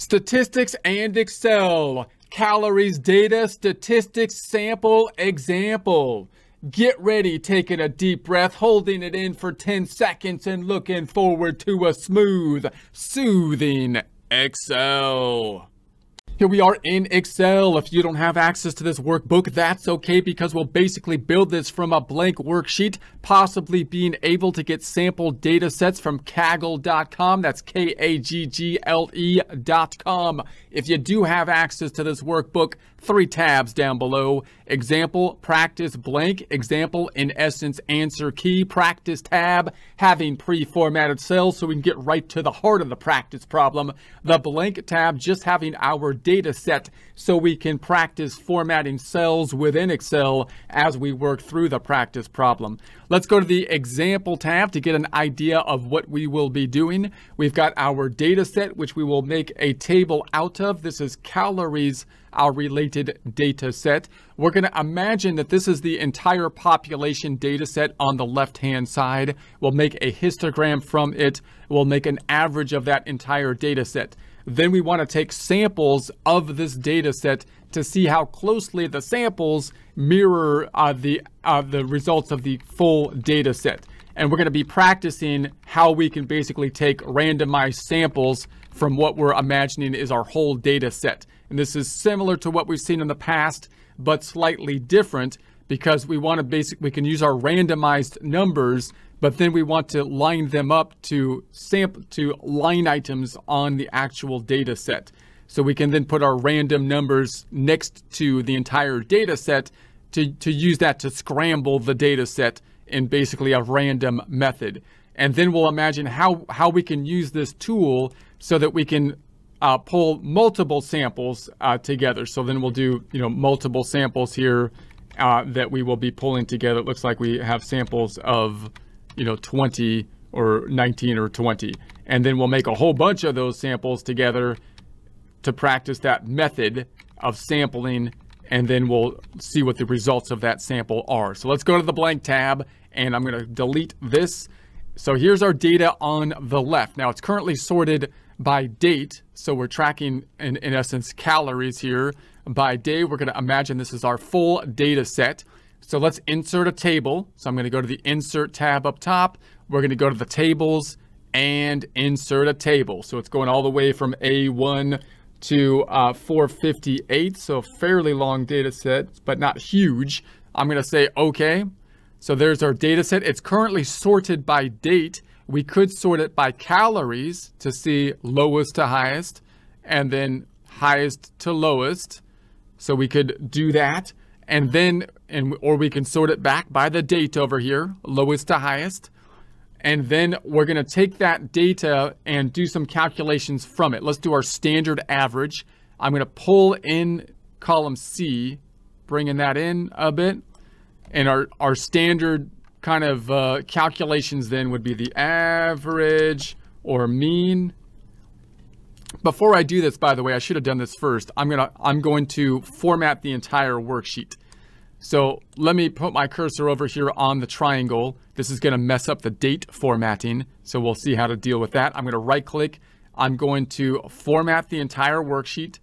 Statistics and Excel. Calories, data, statistics, sample, example. Get ready, taking a deep breath, holding it in for 10 seconds, and looking forward to a smooth, soothing Excel. Here we are in Excel. If you don't have access to this workbook, that's okay because we'll basically build this from a blank worksheet, possibly being able to get sample data sets from Kaggle.com. That's K-A-G-G-L-E.com. If you do have access to this workbook, three tabs down below. Example, practice blank, example, in essence, answer key, practice tab, having pre-formatted cells so we can get right to the heart of the practice problem. The blank tab, just having our data set so we can practice formatting cells within Excel as we work through the practice problem. Let's go to the example tab to get an idea of what we will be doing. We've got our data set, which we will make a table out of. This is calories our related data set. We're going to imagine that this is the entire population data set on the left-hand side. We'll make a histogram from it. We'll make an average of that entire data set. Then we want to take samples of this data set to see how closely the samples mirror uh, the, uh, the results of the full data set. And we're going to be practicing how we can basically take randomized samples from what we're imagining is our whole data set. And this is similar to what we've seen in the past, but slightly different because we want to basically, we can use our randomized numbers, but then we want to line them up to sample, to line items on the actual data set. So we can then put our random numbers next to the entire data set to, to use that to scramble the data set in basically a random method. And then we'll imagine how, how we can use this tool so that we can uh, pull multiple samples uh, together. So then we'll do, you know, multiple samples here uh, that we will be pulling together. It looks like we have samples of, you know, 20 or 19 or 20. And then we'll make a whole bunch of those samples together to practice that method of sampling and then we'll see what the results of that sample are. So let's go to the blank tab and I'm gonna delete this. So here's our data on the left. Now it's currently sorted by date. So we're tracking, in, in essence, calories here. By day, we're going to imagine this is our full data set. So let's insert a table. So I'm going to go to the Insert tab up top. We're going to go to the Tables and insert a table. So it's going all the way from A1 to uh, 458. So fairly long data set, but not huge. I'm going to say OK. So there's our data set. It's currently sorted by date. We could sort it by calories to see lowest to highest and then highest to lowest. So we could do that. And then, and or we can sort it back by the date over here, lowest to highest. And then we're going to take that data and do some calculations from it. Let's do our standard average. I'm going to pull in column C, bringing that in a bit. And our, our standard kind of uh, calculations then would be the average or mean. Before I do this, by the way, I should have done this first. I'm gonna I'm going to format the entire worksheet. So let me put my cursor over here on the triangle. This is gonna mess up the date formatting. So we'll see how to deal with that. I'm gonna right click. I'm going to format the entire worksheet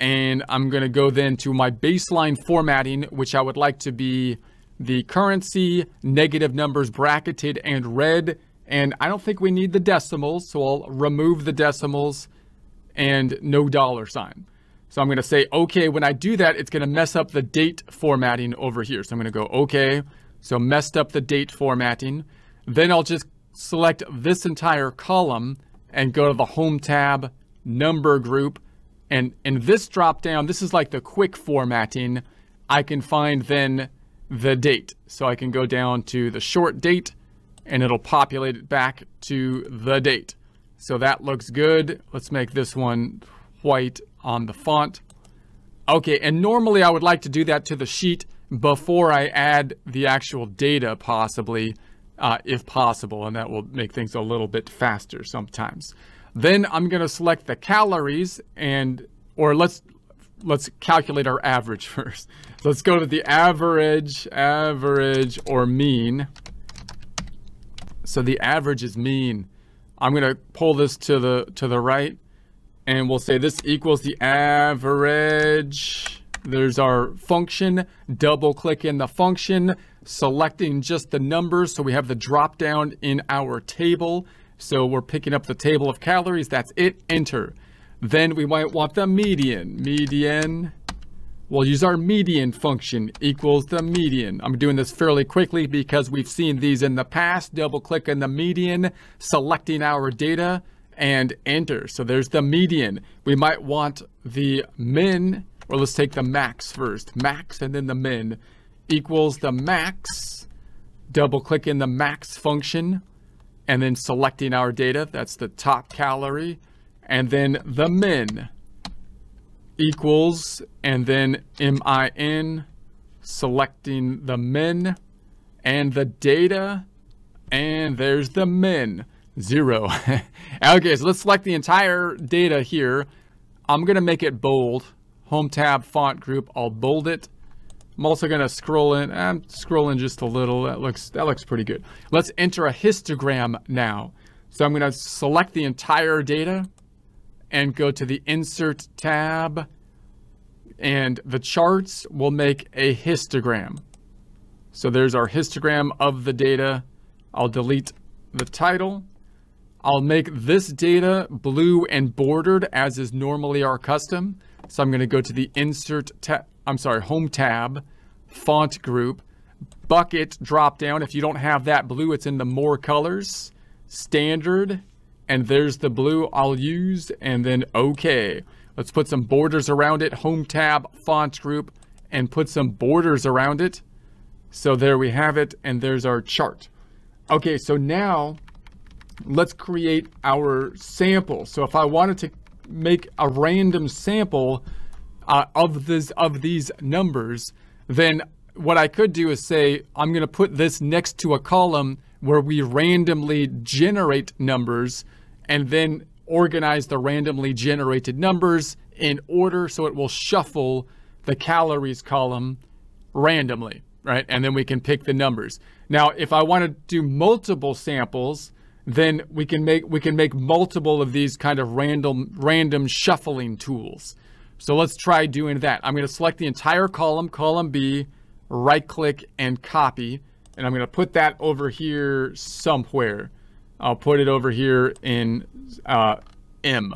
and I'm gonna go then to my baseline formatting, which I would like to be the currency, negative numbers bracketed and red, and I don't think we need the decimals, so I'll remove the decimals and no dollar sign. So I'm going to say OK. When I do that, it's going to mess up the date formatting over here. So I'm going to go OK. So messed up the date formatting. Then I'll just select this entire column and go to the Home tab, Number Group. And in this drop down, this is like the quick formatting. I can find then the date. So I can go down to the short date and it'll populate it back to the date. So that looks good. Let's make this one white on the font. Okay, and normally I would like to do that to the sheet before I add the actual data possibly, uh, if possible, and that will make things a little bit faster sometimes. Then I'm gonna select the calories and, or let's, let's calculate our average first. Let's go to the average, average, or mean. So the average is mean. I'm going to pull this to the to the right and we'll say this equals the average. There's our function, double click in the function, selecting just the numbers. So we have the drop down in our table. So we're picking up the table of calories. That's it, enter. Then we might want the median. Median, we'll use our median function equals the median. I'm doing this fairly quickly because we've seen these in the past. Double click on the median, selecting our data and enter. So there's the median. We might want the min, or let's take the max first. Max and then the min equals the max. Double click in the max function and then selecting our data. That's the top calorie. And then the min equals, and then min, selecting the min and the data. And there's the min, zero. okay, so let's select the entire data here. I'm going to make it bold. Home tab font group, I'll bold it. I'm also going to scroll in. I'm scrolling just a little. That looks that looks pretty good. Let's enter a histogram now. So I'm going to select the entire data and go to the Insert tab. And the charts will make a histogram. So there's our histogram of the data. I'll delete the title. I'll make this data blue and bordered as is normally our custom. So I'm going to go to the Insert tab I'm sorry, Home tab, Font Group, Bucket drop down. If you don't have that blue, it's in the More Colors, Standard, and there's the blue I'll use, and then OK. Let's put some borders around it, Home tab, Font Group, and put some borders around it. So there we have it, and there's our chart. Okay, so now let's create our sample. So if I wanted to make a random sample, uh, of this of these numbers, then what I could do is say I'm going to put this next to a column where we randomly generate numbers and then organize the randomly generated numbers in order so it will shuffle the calories column randomly, right? And then we can pick the numbers. Now, if I want to do multiple samples, then we can make we can make multiple of these kind of random random shuffling tools. So let's try doing that. I'm going to select the entire column, column B, right click and copy. And I'm going to put that over here somewhere. I'll put it over here in uh, M.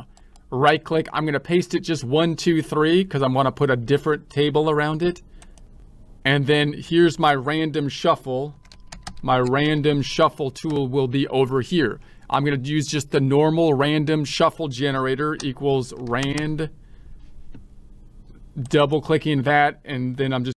Right click. I'm going to paste it just one, two, three, because I want to put a different table around it. And then here's my random shuffle. My random shuffle tool will be over here. I'm going to use just the normal random shuffle generator equals rand double clicking that and then I'm just